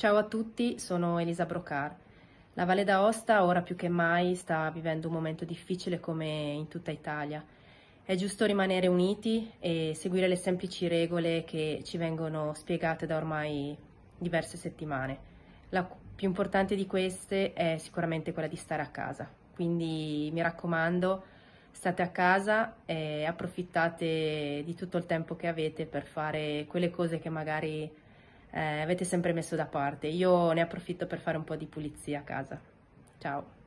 Ciao a tutti, sono Elisa Brocar. La Valle d'Aosta ora più che mai sta vivendo un momento difficile come in tutta Italia. È giusto rimanere uniti e seguire le semplici regole che ci vengono spiegate da ormai diverse settimane. La più importante di queste è sicuramente quella di stare a casa. Quindi mi raccomando, state a casa e approfittate di tutto il tempo che avete per fare quelle cose che magari eh, avete sempre messo da parte. Io ne approfitto per fare un po' di pulizia a casa. Ciao.